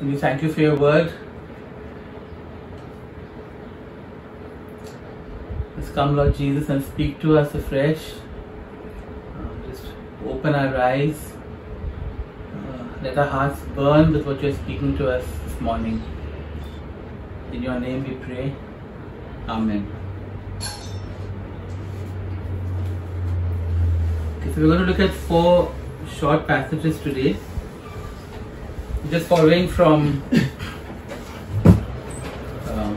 We thank you for your word. Let's come, Lord Jesus, and speak to us afresh. Uh, just open our eyes. Uh, let our hearts burn with what you're speaking to us this morning. In your name we pray. Amen. Okay, so we're going to look at four short passages today. Just following from uh,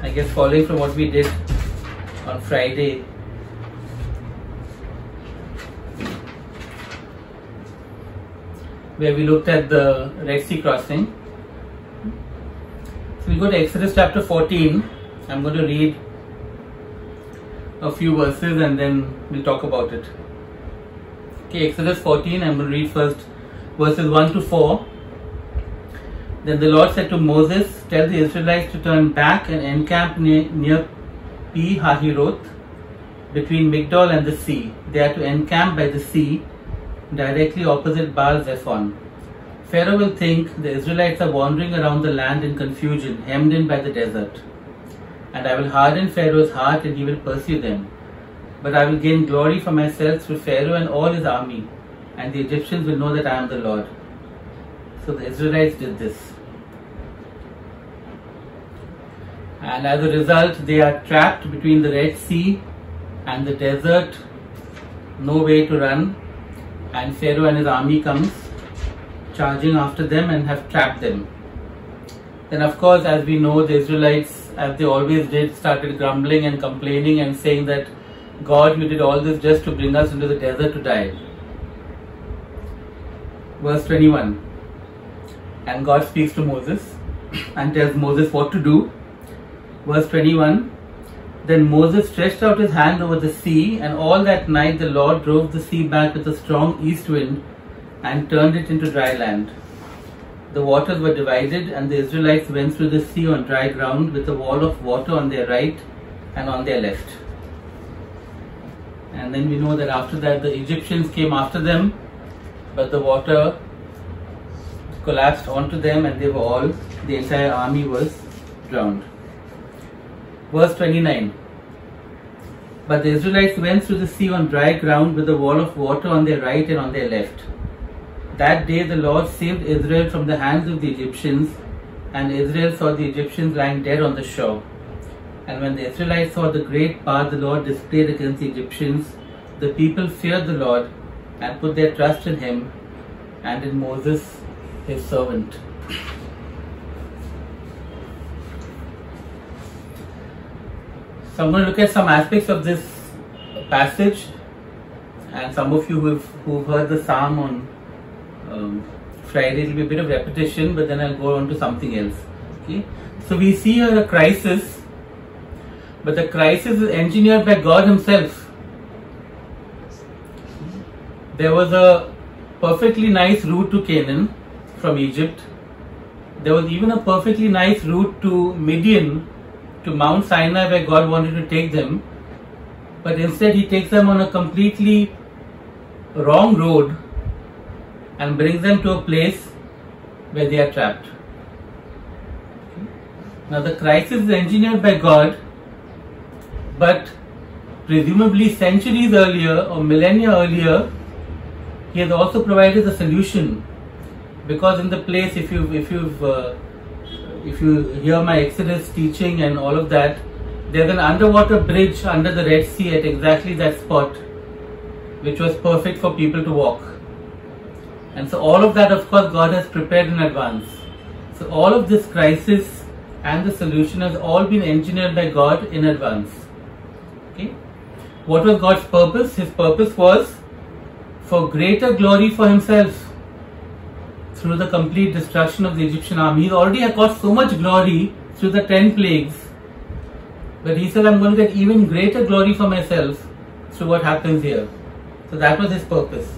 I guess following from what we did on Friday. Where we looked at the Red Sea crossing. So we go to Exodus chapter 14. I'm going to read a few verses and then we'll talk about it. Okay, Exodus 14, I'm going to read first verses 1 to 4. Then the Lord said to Moses, Tell the Israelites to turn back and encamp near, near Pi Hahiroth between Migdol and the sea. They are to encamp by the sea directly opposite Baal Zephon. Pharaoh will think the Israelites are wandering around the land in confusion, hemmed in by the desert. And I will harden Pharaoh's heart and he will pursue them. But I will gain glory for myself through Pharaoh and all his army, and the Egyptians will know that I am the Lord. So the Israelites did this. And as a result, they are trapped between the Red Sea and the desert, no way to run. And Pharaoh and his army comes charging after them and have trapped them. Then, of course, as we know, the Israelites, as they always did, started grumbling and complaining and saying that God, you did all this just to bring us into the desert to die. Verse 21 And God speaks to Moses and tells Moses what to do. Verse 21 Then Moses stretched out his hand over the sea, and all that night the Lord drove the sea back with a strong east wind and turned it into dry land. The waters were divided, and the Israelites went through the sea on dry ground with a wall of water on their right and on their left. And then we know that after that the Egyptians came after them, but the water collapsed onto them and they were all, the entire army was drowned. Verse 29 But the Israelites went through the sea on dry ground with a wall of water on their right and on their left. That day the Lord saved Israel from the hands of the Egyptians, and Israel saw the Egyptians lying dead on the shore. And when the Israelites saw the great power the Lord displayed against the Egyptians, the people feared the Lord and put their trust in him and in Moses, his servant. So I'm going to look at some aspects of this passage, and some of you who've, who've heard the psalm on um, Friday, it'll be a bit of repetition, but then I'll go on to something else. Okay, so we see here a crisis, but the crisis is engineered by God Himself. There was a perfectly nice route to Canaan from Egypt. There was even a perfectly nice route to Midian, to Mount Sinai, where God wanted to take them. But instead, He takes them on a completely wrong road and brings them to a place where they are trapped. Now, the crisis is engineered by God, but presumably centuries earlier or millennia earlier, He has also provided the solution. Because in the place, if you if you've uh, if you hear my Exodus teaching and all of that, there's an underwater bridge under the Red Sea at exactly that spot, which was perfect for people to walk. And so all of that, of course, God has prepared in advance. So all of this crisis and the solution has all been engineered by God in advance. Okay. What was God's purpose? His purpose was for greater glory for himself through the complete destruction of the Egyptian army. He already had got so much glory through the ten plagues. But he said, I'm going to get even greater glory for myself through what happens here. So that was his purpose.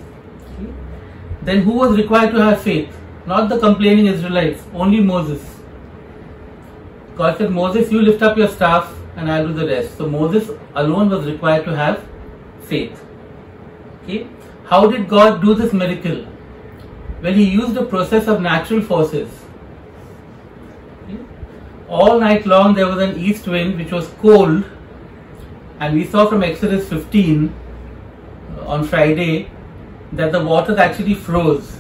Then who was required to have faith? Not the complaining Israelites, only Moses. God said, Moses, you lift up your staff and I'll do the rest. So Moses alone was required to have faith. Okay. How did God do this miracle? Well, he used a process of natural forces. All night long there was an east wind which was cold, and we saw from Exodus 15 uh, on Friday that the waters actually froze.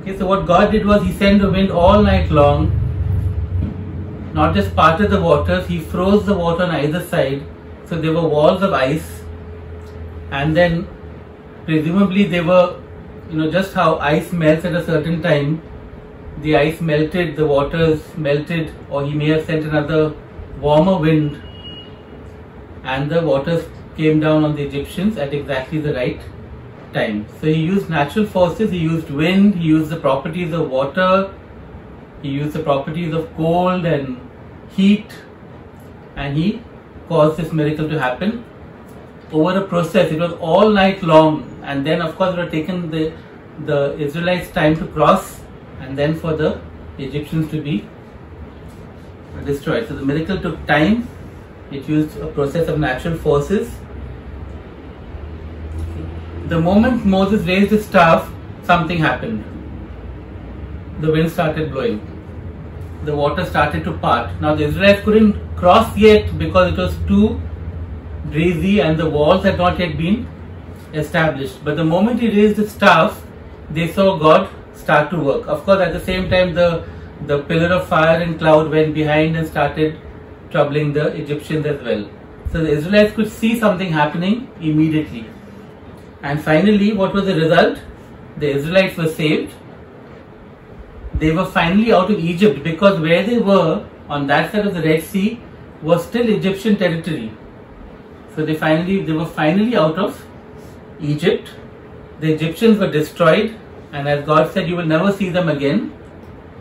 Okay, so what God did was He sent the wind all night long, not just parted the waters, He froze the water on either side, so there were walls of ice, and then presumably they were, you know, just how ice melts at a certain time. The ice melted, the waters melted, or He may have sent another warmer wind, and the waters came down on the Egyptians at exactly the right time. So he used natural forces, he used wind, he used the properties of water, he used the properties of cold and heat, and he caused this miracle to happen over a process. It was all night long, and then, of course, it had taken the, the Israelites time to cross, and then for the Egyptians to be destroyed. So the miracle took time, it used a process of natural forces the moment Moses raised his staff, something happened. The wind started blowing. The water started to part. Now the Israelites couldn't cross yet because it was too breezy and the walls had not yet been established. But the moment he raised the staff, they saw God start to work. Of course, at the same time, the the pillar of fire and cloud went behind and started troubling the Egyptians as well. So the Israelites could see something happening immediately. And finally, what was the result? The Israelites were saved. They were finally out of Egypt because where they were on that side of the Red Sea was still Egyptian territory. So they finally they were finally out of Egypt. The Egyptians were destroyed, and as God said, you will never see them again.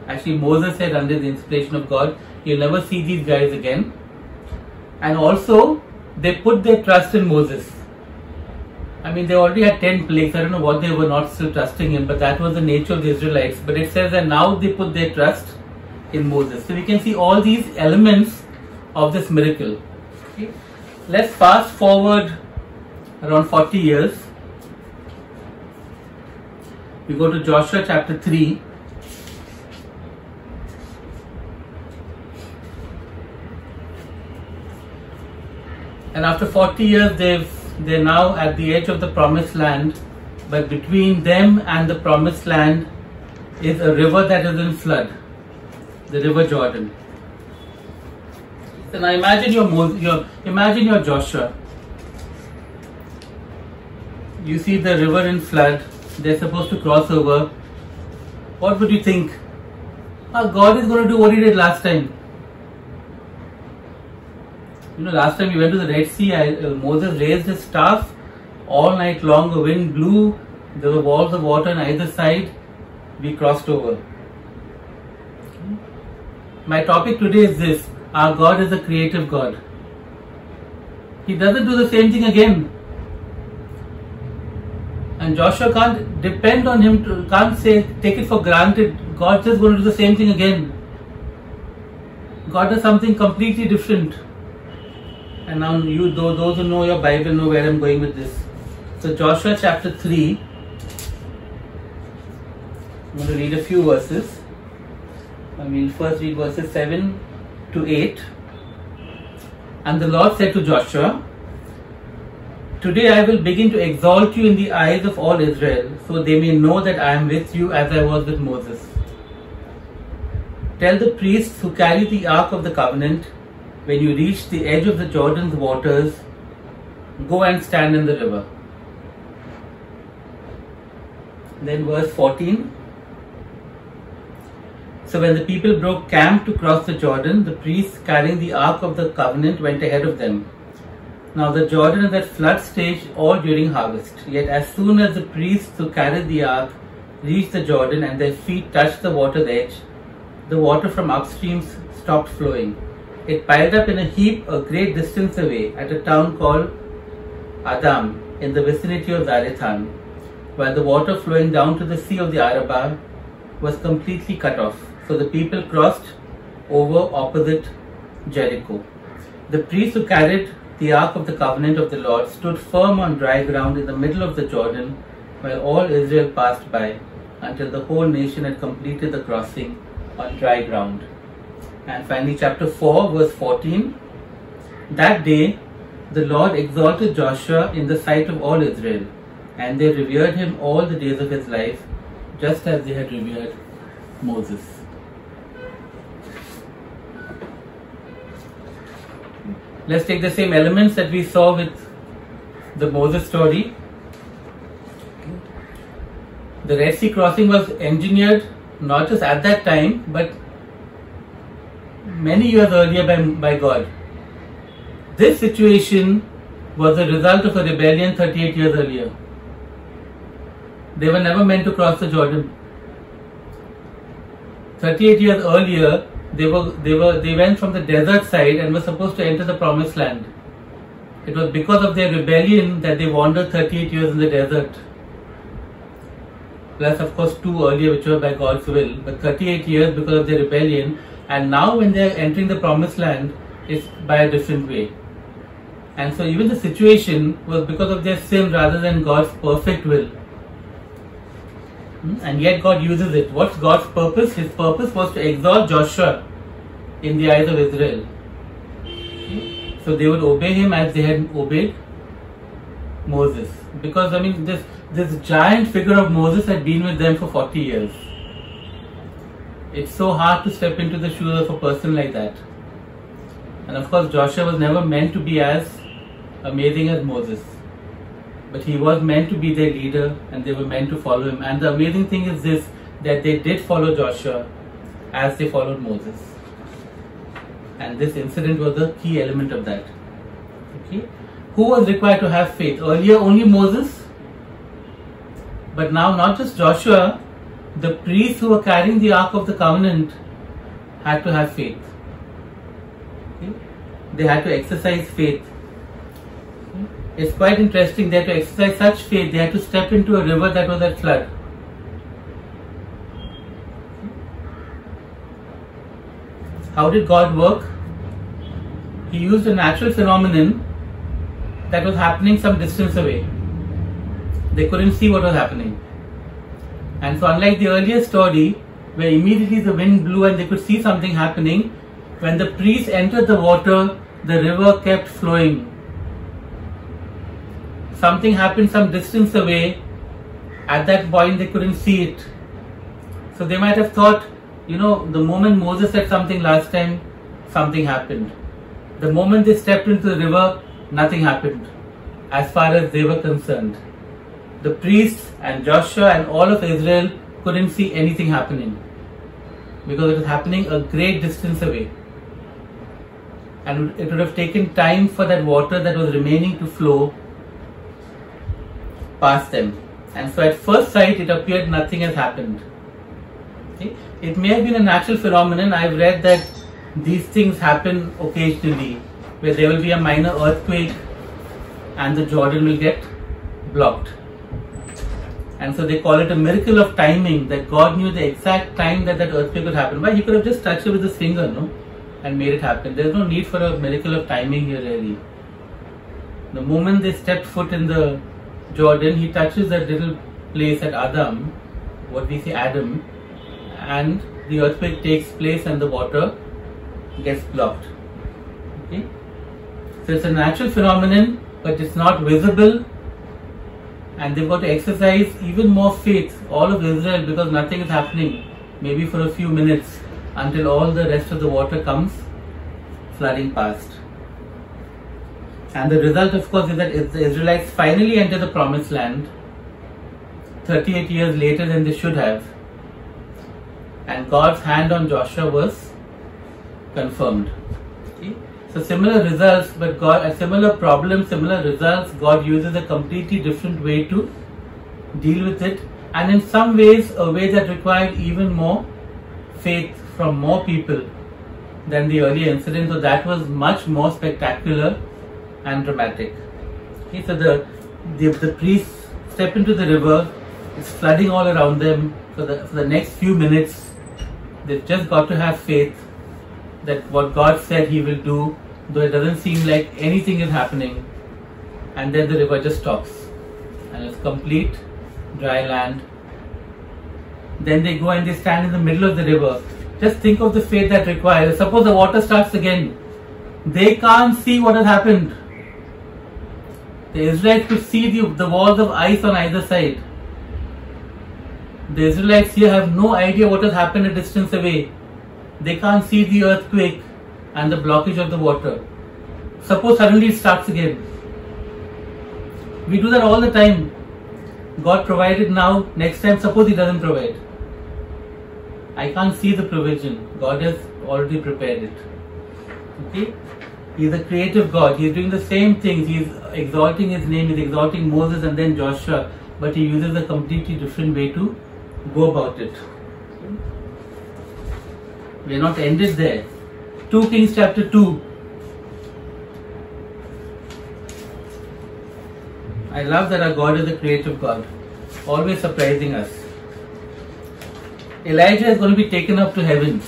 Actually, Moses said under the inspiration of God, you'll never see these guys again. And also, they put their trust in Moses. I mean, they already had 10 plagues. I don't know what they were not still trusting in, but that was the nature of the Israelites. But it says that now they put their trust in Moses. So we can see all these elements of this miracle. Okay. Let's fast forward around 40 years. We go to Joshua chapter 3. And after 40 years, they've they're now at the edge of the promised land, but between them and the promised land is a river that is in flood, the river Jordan. So now imagine your, your imagine your Joshua. You see the river in flood. They're supposed to cross over. What would you think? Oh, God is going to do what He did last time. You know, last time we went to the Red Sea, I, uh, Moses raised his staff all night long. The wind blew. There were walls of water on either side. We crossed over. My topic today is this: Our God is a creative God. He doesn't do the same thing again. And Joshua can't depend on him to, can't say, take it for granted. God's just going to do the same thing again. God does something completely different. And now you those who know your Bible know where I'm going with this. So Joshua chapter 3. I'm going to read a few verses. I mean, first read verses 7 to 8. And the Lord said to Joshua, Today I will begin to exalt you in the eyes of all Israel, so they may know that I am with you as I was with Moses. Tell the priests who carry the ark of the covenant when you reach the edge of the Jordan's waters, go and stand in the river. Then verse 14. So when the people broke camp to cross the Jordan, the priests carrying the Ark of the Covenant went ahead of them. Now the Jordan is at flood stage all during harvest. Yet as soon as the priests who carried the Ark reached the Jordan and their feet touched the water's edge, the water from upstream stopped flowing it piled up in a heap a great distance away at a town called Adam in the vicinity of Zarethan, while the water flowing down to the sea of the Arabah was completely cut off. So the people crossed over opposite Jericho. The priests who carried the Ark of the Covenant of the Lord stood firm on dry ground in the middle of the Jordan while all Israel passed by until the whole nation had completed the crossing on dry ground. And finally, chapter 4, verse 14. That day, the Lord exalted Joshua in the sight of all Israel, and they revered him all the days of his life, just as they had revered Moses. Let's take the same elements that we saw with the Moses story. The Red Sea crossing was engineered not just at that time, but many years earlier by, by God. This situation was a result of a rebellion 38 years earlier. They were never meant to cross the Jordan. 38 years earlier, they were they were they went from the desert side and were supposed to enter the promised land. It was because of their rebellion that they wandered 38 years in the desert. Plus, of course, two earlier, which were by God's will, but 38 years because of their rebellion. And now, when they are entering the promised land, it's by a different way. And so, even the situation was because of their sin rather than God's perfect will. Hmm? And yet, God uses it. What's God's purpose? His purpose was to exalt Joshua in the eyes of Israel. So they would obey him as they had obeyed Moses. Because I mean this this giant figure of Moses had been with them for 40 years. It's so hard to step into the shoes of a person like that. And of course Joshua was never meant to be as amazing as Moses. But he was meant to be their leader and they were meant to follow him. And the amazing thing is this that they did follow Joshua as they followed Moses and this incident was the key element of that. Okay, who was required to have faith? Earlier, only Moses, but now not just Joshua. The priests who were carrying the Ark of the Covenant had to have faith. Okay? They had to exercise faith. It's quite interesting. They had to exercise such faith. They had to step into a river that was at flood. How did God work? He used a natural phenomenon that was happening some distance away. They couldn't see what was happening. And so, unlike the earlier story, where immediately the wind blew and they could see something happening, when the priests entered the water, the river kept flowing. Something happened some distance away. At that point, they couldn't see it. So, they might have thought you know, the moment Moses said something last time, something happened. The moment they stepped into the river, nothing happened as far as they were concerned. The priests and Joshua and all of Israel couldn't see anything happening because it was happening a great distance away. And it would have taken time for that water that was remaining to flow past them. And so at first sight, it appeared nothing has happened. Okay? It may have been a natural phenomenon. I've read that these things happen occasionally, where there will be a minor earthquake and the Jordan will get blocked. And so they call it a miracle of timing that God knew the exact time that that earthquake would happen. Why? He could have just touched it with his finger, no? And made it happen. There's no need for a miracle of timing here, really. The moment they stepped foot in the Jordan, he touches that little place at Adam, what we say Adam, and the earthquake takes place and the water gets blocked. Okay? So it's a natural phenomenon, but it's not visible, and they've got to exercise even more faith, all of Israel, because nothing is happening, maybe for a few minutes, until all the rest of the water comes flooding past. And the result, of course, is that the Israelites finally enter the promised land 38 years later than they should have and God's hand on Joshua was confirmed. So similar results, but God a similar problem, similar results. God uses a completely different way to deal with it, and in some ways, a way that required even more faith from more people than the earlier incident. So that was much more spectacular and dramatic. So the the, the priests step into the river. It's flooding all around them. For the, for the next few minutes, They've just got to have faith that what God said He will do, though it doesn't seem like anything is happening, and then the river just stops and it's complete dry land Then they go and they stand in the middle of the river. Just think of the faith that requires. Suppose the water starts again. They can't see what has happened. The Israelites could see the, the walls of ice on either side. The Israelites here have no idea what has happened a distance away. They can't see the earthquake and the blockage of the water. Suppose suddenly it starts again. We do that all the time. God provided now, next time suppose He doesn't provide. I can't see the provision. God has already prepared it. Okay? He is a creative God. He's doing the same things. He's exalting His name. He's exalting Moses and then Joshua. But He uses a completely different way to go about it. We are not ended there. 2 Kings chapter 2. I love that our God is a creative God, always surprising us. Elijah is going to be taken up to heaven.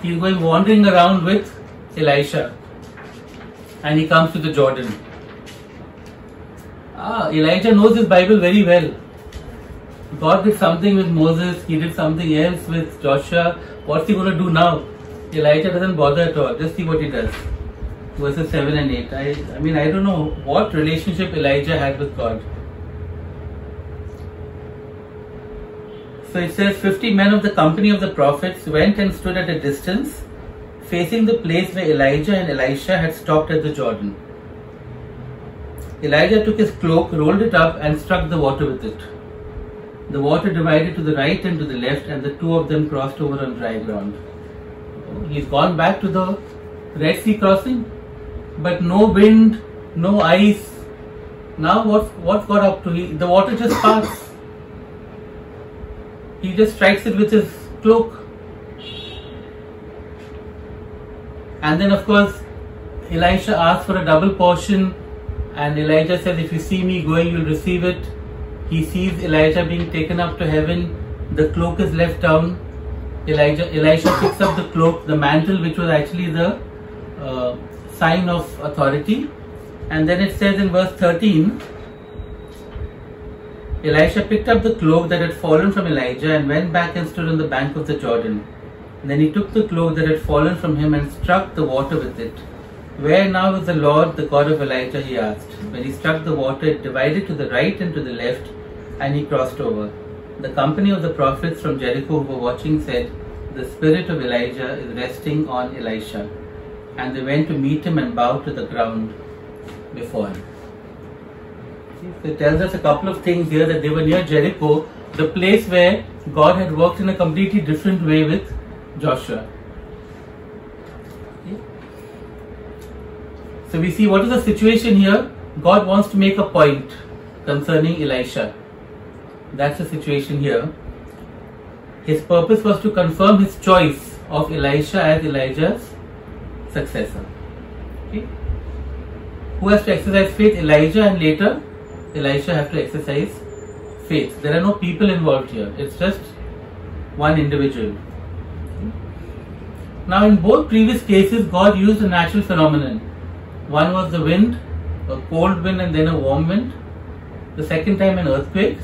He's going wandering around with Elisha and he comes to the Jordan. Ah, Elijah knows his Bible very well. God did something with Moses, he did something else with Joshua. What's he going to do now? Elijah doesn't bother at all. Just see what he does. Verses 7 and 8. I, I mean, I don't know what relationship Elijah had with God. So it says 50 men of the company of the prophets went and stood at a distance, facing the place where Elijah and Elisha had stopped at the Jordan. Elijah took his cloak, rolled it up, and struck the water with it. The water divided to the right and to the left, and the two of them crossed over on dry ground. He's gone back to the Red Sea crossing, but no wind, no ice. Now what's what's got up to? He, the water just passed. He just strikes it with his cloak. And then, of course, Elisha asks for a double portion, and Elijah says, If you see me going, you'll receive it. He sees Elijah being taken up to heaven. The cloak is left down. Elijah, Elisha picks up the cloak, the mantle, which was actually the uh, sign of authority. And then it says in verse 13 Elisha picked up the cloak that had fallen from Elijah and went back and stood on the bank of the Jordan. Then he took the cloak that had fallen from him and struck the water with it. Where now is the Lord, the God of Elijah? he asked. When he struck the water, it divided to the right and to the left, and he crossed over. The company of the prophets from Jericho who were watching said, The spirit of Elijah is resting on Elisha. And they went to meet him and bowed to the ground before him. So It tells us a couple of things here that they were near Jericho, the place where God had worked in a completely different way with Joshua. So we see what is the situation here. God wants to make a point concerning Elisha. That's the situation here. His purpose was to confirm his choice of Elisha as Elijah's successor. Okay. Who has to exercise faith? Elijah and later Elisha have to exercise faith. There are no people involved here. It's just one individual. Now in both previous cases, God used a natural phenomenon. One was the wind, a cold wind and then a warm wind. The second time an earthquake.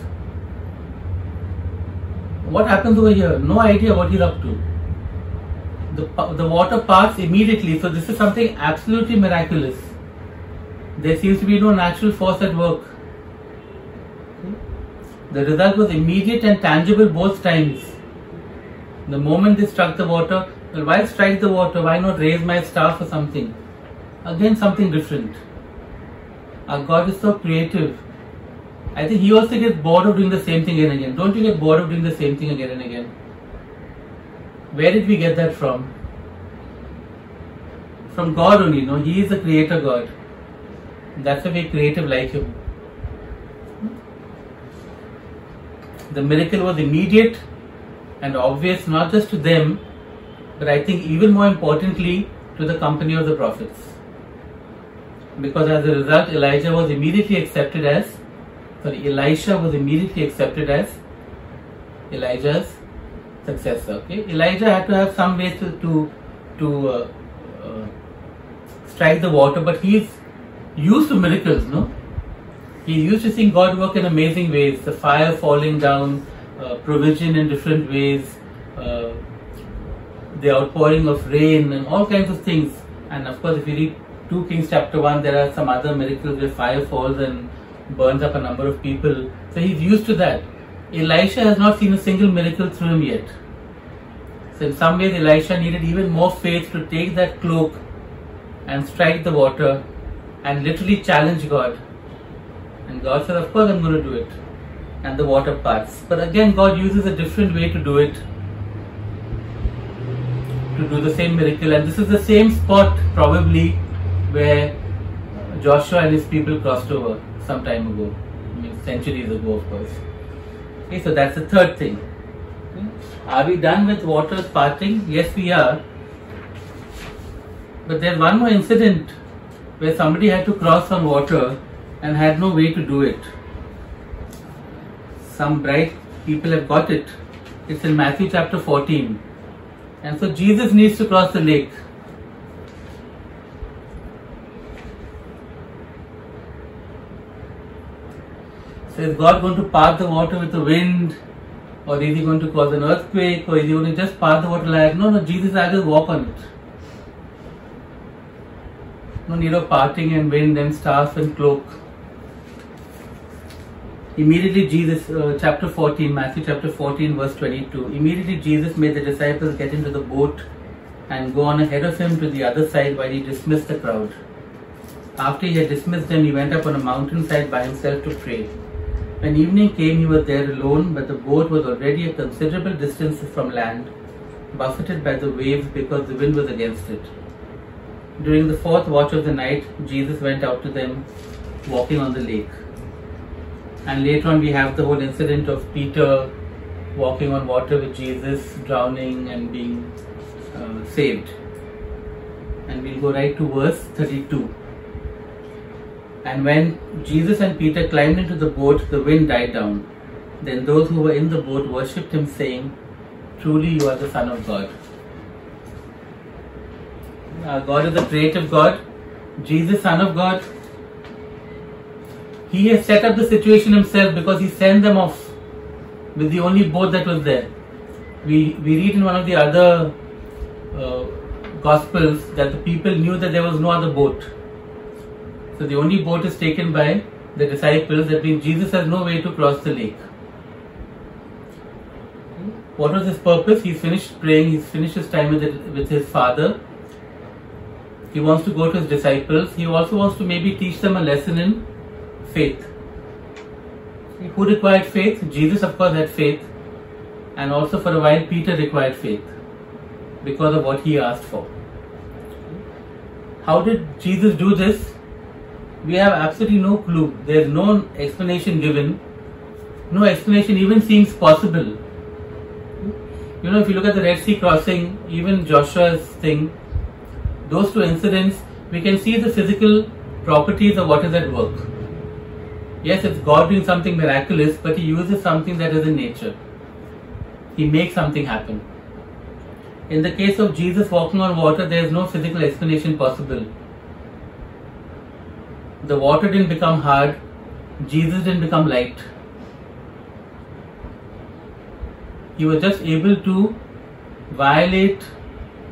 What happens over here? No idea what he's up to. The, the water parts immediately. So this is something absolutely miraculous. There seems to be no natural force at work. The result was immediate and tangible both times. The moment they struck the water, well, why strike the water? Why not raise my staff or something? Again, something different. Our God is so creative. I think He also gets bored of doing the same thing again and again. Don't you get bored of doing the same thing again and again? Where did we get that from? From God only, no? He is the creator God. That's why we're creative like Him. the miracle was immediate and obvious not just to them, but I think even more importantly to the company of the prophets. Because as a result, Elijah was immediately accepted as, sorry, Elisha was immediately accepted as Elijah's successor. Okay, Elijah had to have some ways to to, to uh, uh, strike the water, but he's used to miracles, no? He used to seeing God work in amazing ways. The fire falling down, uh, provision in different ways, the outpouring of rain, and all kinds of things. And of course, if you read 2 Kings chapter 1, there are some other miracles where fire falls and burns up a number of people. So he's used to that. Elisha has not seen a single miracle through him yet. So in some ways, Elisha needed even more faith to take that cloak and strike the water and literally challenge God. And God said, Of course, I'm going to do it. And the water parts. But again, God uses a different way to do it to do the same miracle. And this is the same spot, probably, where Joshua and his people crossed over some time ago. I mean, centuries ago, of course. Okay, so that's the third thing. Hmm? Are we done with waters parting? Yes, we are. But there's one more incident where somebody had to cross on water and had no way to do it. Some bright people have got it. It's in Matthew chapter 14. And so Jesus needs to cross the lake. So is God going to part the water with the wind? Or is he going to cause an earthquake? Or is he going to just part the water like, no, no, Jesus, I just walk on it. No need of parting and wind and staff and cloak. Immediately Jesus, uh, chapter 14, Matthew chapter 14, verse 22. Immediately Jesus made the disciples get into the boat and go on ahead of him to the other side while he dismissed the crowd. After he had dismissed them, he went up on a mountainside by himself to pray. When evening came, he was there alone, but the boat was already a considerable distance from land, buffeted by the waves because the wind was against it. During the fourth watch of the night, Jesus went out to them, walking on the lake. And later on, we have the whole incident of Peter walking on water with Jesus, drowning and being uh, saved. And we'll go right to verse 32. And when Jesus and Peter climbed into the boat, the wind died down. Then those who were in the boat worshipped him, saying, Truly you are the Son of God. Uh, God is the creative God. Jesus, Son of God. He has set up the situation himself because he sent them off with the only boat that was there. We, we read in one of the other uh, Gospels that the people knew that there was no other boat. So the only boat is taken by the disciples. That means Jesus has no way to cross the lake. What was his purpose? He's finished praying. He's finished his time with, it, with his father. He wants to go to his disciples. He also wants to maybe teach them a lesson in faith. Who required faith? Jesus, of course, had faith. And also for a while, Peter required faith because of what he asked for. How did Jesus do this? We have absolutely no clue. There is no explanation given. No explanation even seems possible. You know, if you look at the Red Sea crossing, even Joshua's thing, those two incidents, we can see the physical properties of what is at work. Yes, it's God doing something miraculous, but He uses something that is in nature. He makes something happen. In the case of Jesus walking on water, there is no physical explanation possible. The water didn't become hard, Jesus didn't become light. He was just able to violate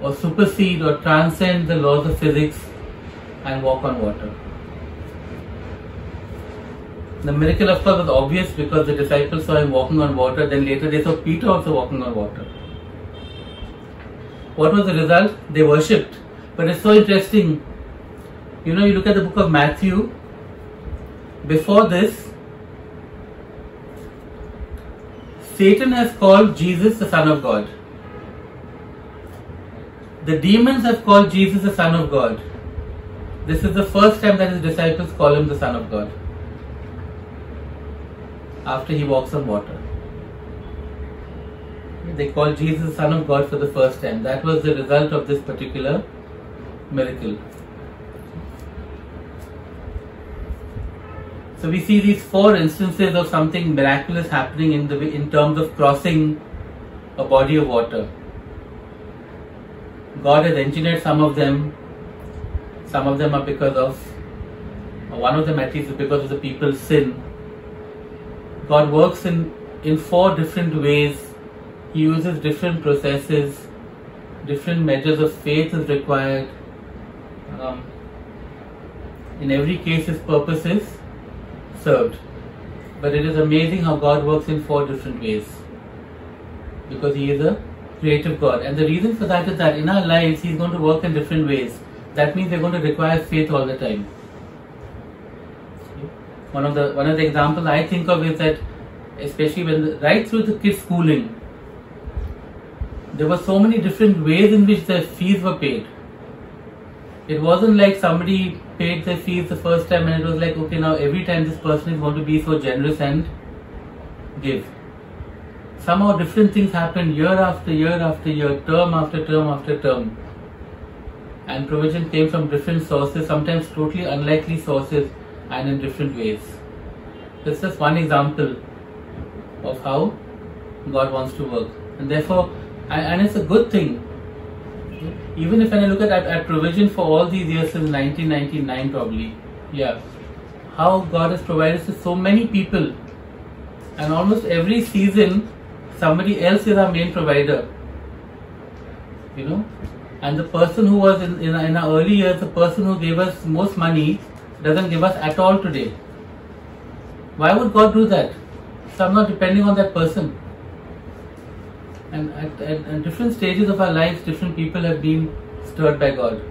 or supersede or transcend the laws of physics and walk on water. The miracle, of course, was obvious because the disciples saw him walking on water, then later they saw Peter also walking on water. What was the result? They worshipped. But it's so interesting. You know, you look at the book of Matthew, before this, Satan has called Jesus the Son of God. The demons have called Jesus the Son of God. This is the first time that his disciples call him the Son of God. After he walks on water. They call Jesus Son of God for the first time. That was the result of this particular miracle. So we see these four instances of something miraculous happening in the in terms of crossing a body of water. God has engineered some of them. Some of them are because of, one of them at least is because of the people's sin. God works in in four different ways. He uses different processes, different measures of faith is required. Um, in every case, his purpose is served. But it is amazing how God works in four different ways because He is a creative God. And the reason for that is that in our lives, He's going to work in different ways. That means we're going to require faith all the time. One of the one of the examples I think of is that, especially when the, right through the kids' schooling, there were so many different ways in which the fees were paid. It wasn't like somebody paid their fees the first time and it was like, okay, now every time this person is going to be so generous and give. Somehow different things happened year after year after year, term after term after term. And provision came from different sources, sometimes totally unlikely sources and in different ways. This is one example of how God wants to work. And therefore, and, and it's a good thing. Even if when I look at, at, at provision for all these years since 1999 probably, yeah, how God has provided to so many people. And almost every season, somebody else is our main provider. You know? And the person who was in, in, in our early years, the person who gave us most money, doesn't give us at all today. Why would God do that? So I'm not depending on that person. And at, at, at different stages of our lives, different people have been stirred by God.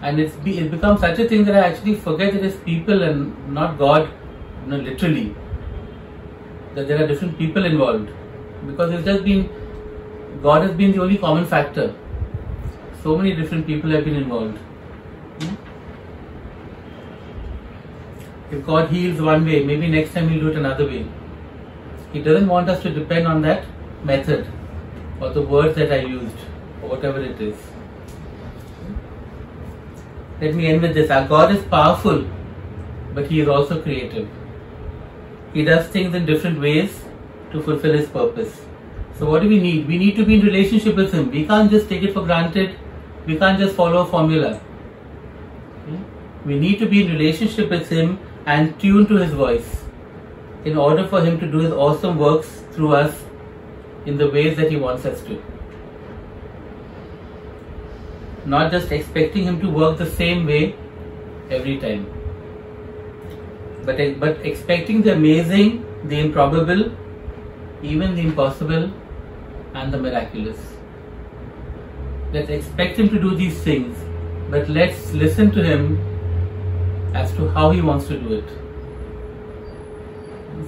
And it's be, it becomes such a thing that I actually forget it is people and not God, you know, literally. That there are different people involved. Because it's just been, God has been the only common factor. So many different people have been involved. If God heals one way, maybe next time He'll do it another way. He doesn't want us to depend on that method or the words that I used or whatever it is. Let me end with this. Our God is powerful, but He is also creative. He does things in different ways to fulfill His purpose. So, what do we need? We need to be in relationship with Him. We can't just take it for granted. We can't just follow a formula. Hmm? We need to be in relationship with Him and tune to His voice in order for Him to do His awesome works through us in the ways that He wants us to. Not just expecting Him to work the same way every time, but, but expecting the amazing, the improbable, even the impossible, and the miraculous. Let's expect Him to do these things, but let's listen to Him as to how He wants to do it.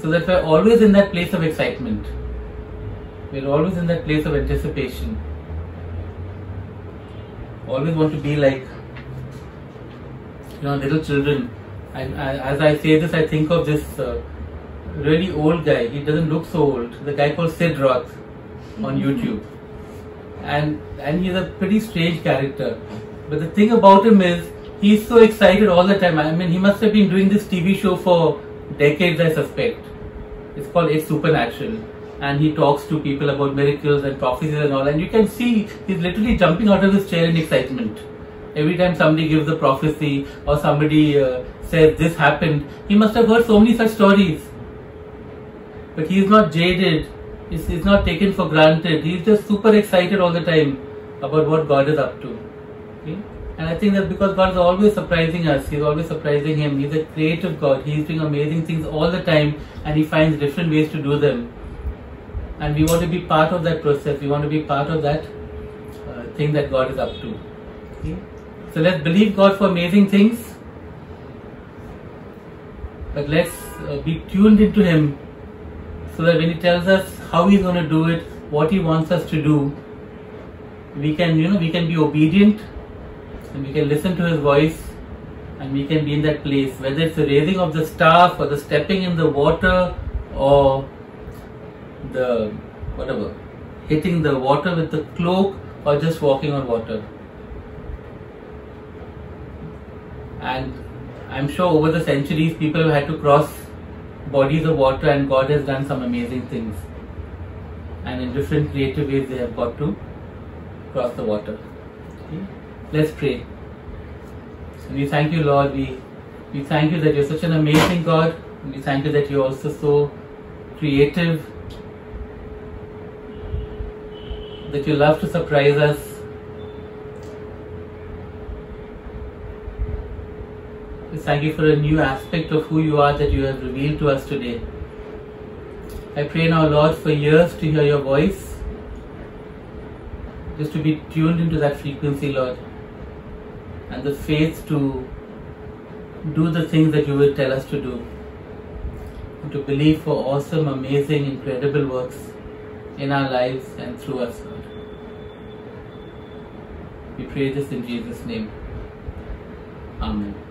So that we're always in that place of excitement. We're always in that place of anticipation. Always want to be like, you know, little children. I, I, as I say this, I think of this uh, really old guy. He doesn't look so old. The guy called Sid Roth on YouTube. And, and he's a pretty strange character. But the thing about him is, he's so excited all the time. I mean, he must have been doing this TV show for decades, I suspect. It's called It's Supernatural. And he talks to people about miracles and prophecies and all. And you can see he's literally jumping out of his chair in excitement. Every time somebody gives a prophecy or somebody uh, says this happened, he must have heard so many such stories. But he's not jaded. He's, he's not taken for granted. He's just super excited all the time about what God is up to. And I think that because God is always surprising us, He's always surprising Him. He's a creative God. He's doing amazing things all the time and He finds different ways to do them. And we want to be part of that process. We want to be part of that uh, thing that God is up to. Okay? So let's believe God for amazing things. But let's uh, be tuned into Him so that when He tells us how He's going to do it, what He wants us to do, we can, you know, we can be obedient we can listen to his voice and we can be in that place. Whether it's the raising of the staff or the stepping in the water or the whatever hitting the water with the cloak or just walking on water. And i'm sure over the centuries people have had to cross bodies of water and god has done some amazing things. And in different creative ways they have got to cross the water? Let's pray. We thank you, Lord. We, we thank you that you're such an amazing God. We thank you that you're also so creative, that you love to surprise us. We thank you for a new aspect of who you are that you have revealed to us today. I pray now, Lord, for ears to hear your voice, just to be tuned into that frequency, Lord, and the faith to do the things that you will tell us to do, and to believe for awesome, amazing, incredible works in our lives and through us, Lord. We pray this in Jesus' name. Amen.